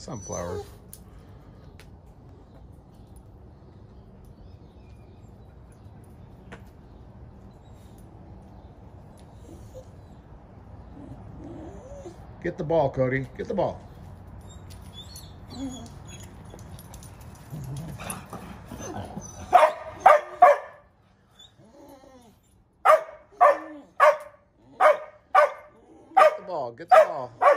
Sunflower, Get the ball, Cody. Get the ball. Get the ball. Get the ball.